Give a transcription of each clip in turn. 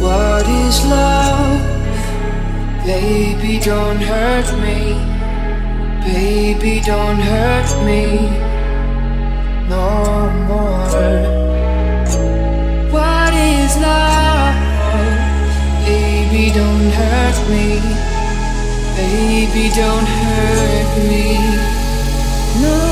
What is love? Baby, don't hurt me. Baby, don't hurt me no more. What is love? Baby, don't hurt me. Baby, don't hurt me. No.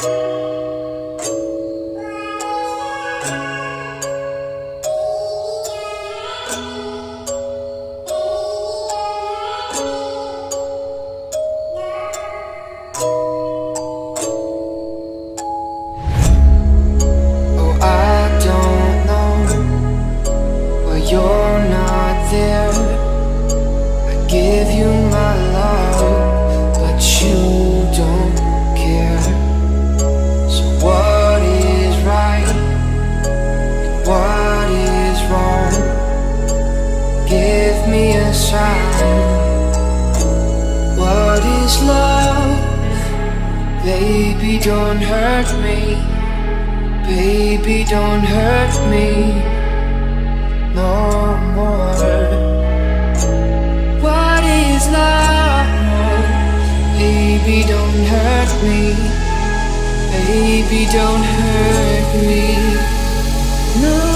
Música this love. Baby, don't hurt me. Baby, don't hurt me. No more. What is love? Baby, don't hurt me. Baby, don't hurt me. No